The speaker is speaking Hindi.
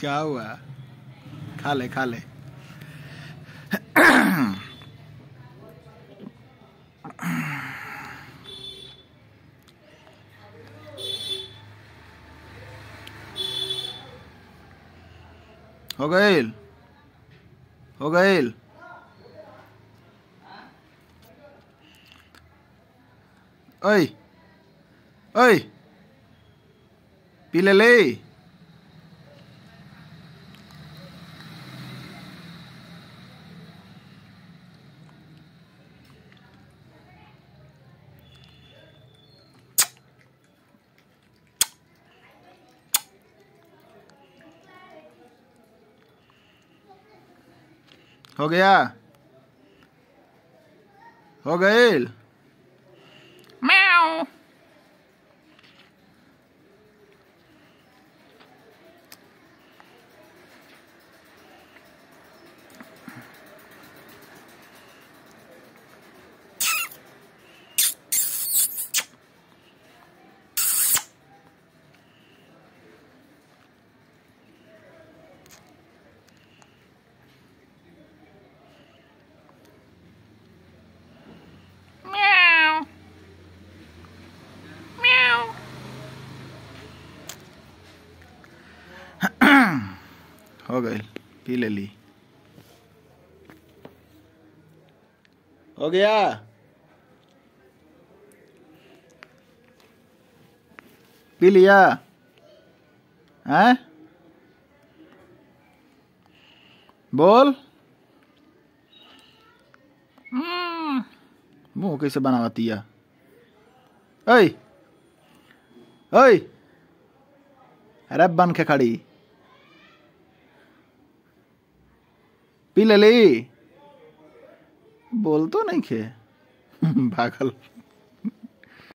क्या हुआ? खा ले खा ले। हो गईल? हो गईल? ओय ओय पी ले ले हो गया हो गईल Meow. हो गईल पी ले ली हो गया पी लिया हैं बोल. मुँह कैसे बनावती है? ओए! ओए! अरे बन के खड़ी। पी ले बोल तो नहीं खे। भागल